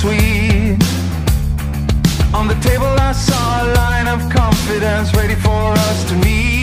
sweet. On the table I saw a line of confidence ready for us to meet.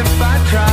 if I try.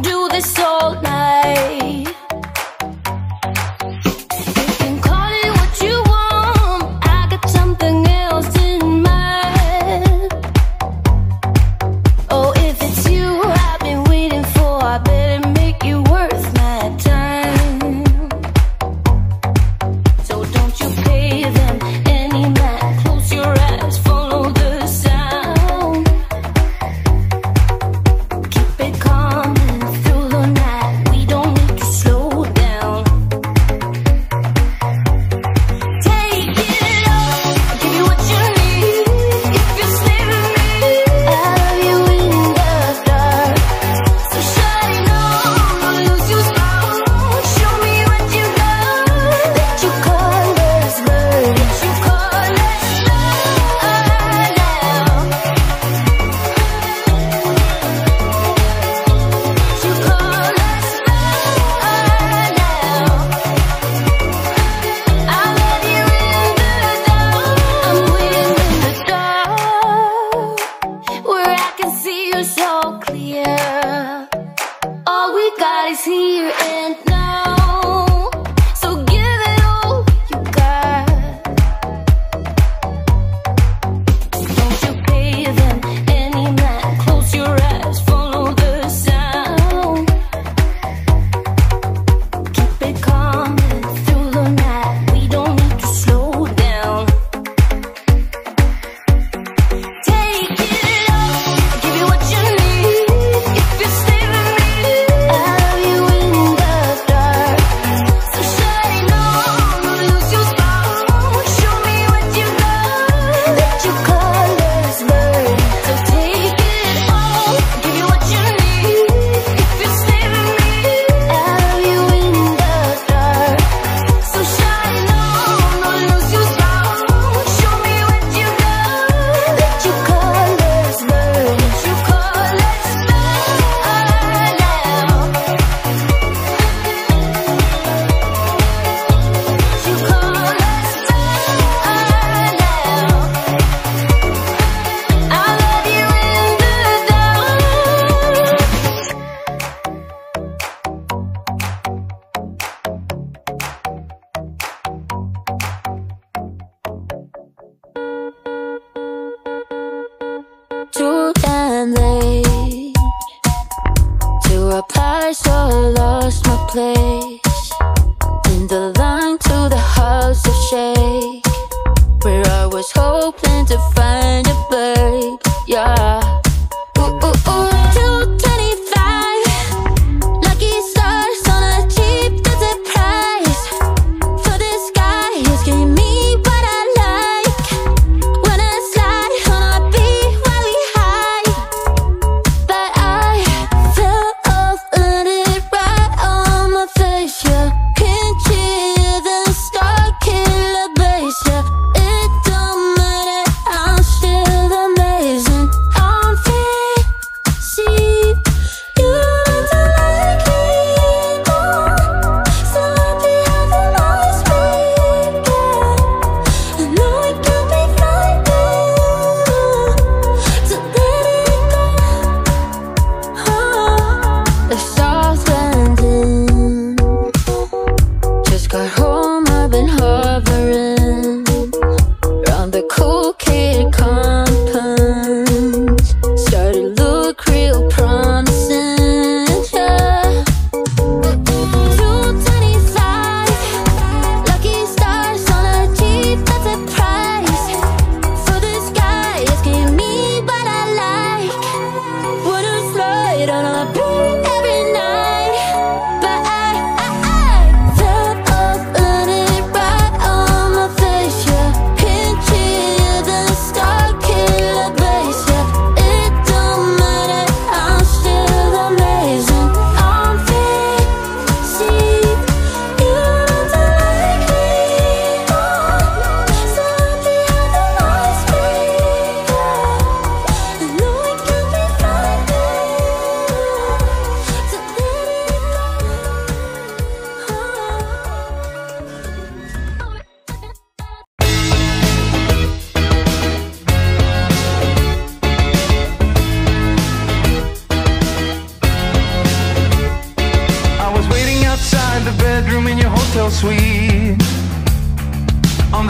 do this all night. here and now.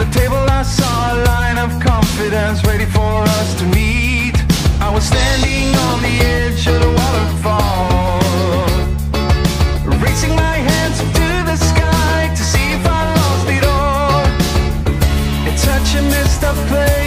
the table I saw a line of confidence ready for us to meet. I was standing on the edge of the waterfall Raising my hands up to the sky to see if I lost it all. It's such a missed up place.